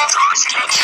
Let's go.